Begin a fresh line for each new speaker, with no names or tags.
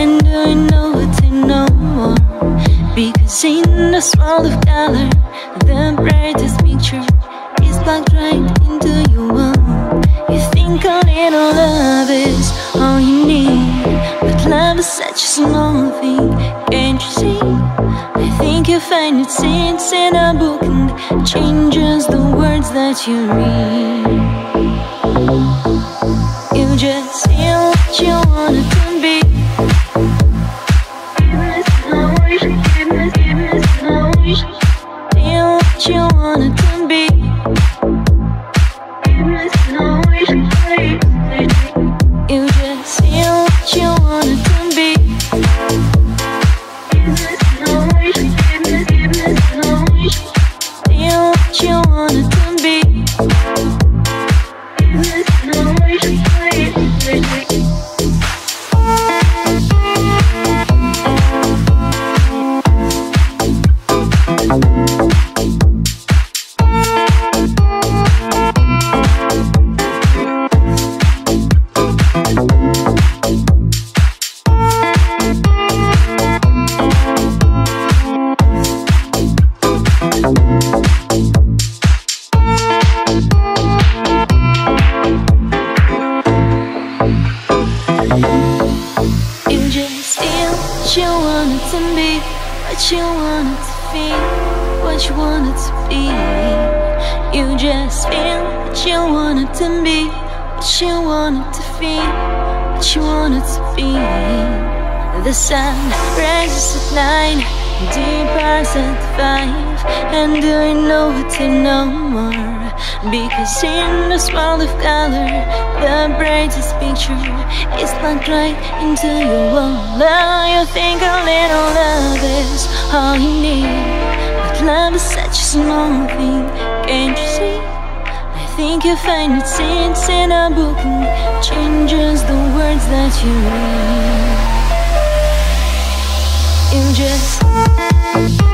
And I know it's no more Because in the swirl of color The brightest picture is locked right into your wall You think a little love is all you need But love is such a small thing, can't you see? I think you find it sits in a book And changes the words that you read. What you wanted to feel What you wanted to be. You just feel what you wanted to be What you wanted to feel What you wanted to be. The sun rises at nine Departs at five And do you know what no more because in this world of color, the brightest picture is plugged right into your wall. You think a little love is all you need, but love is such a small thing, can't you see? I think you find it sits in a book changes the words that you read. You just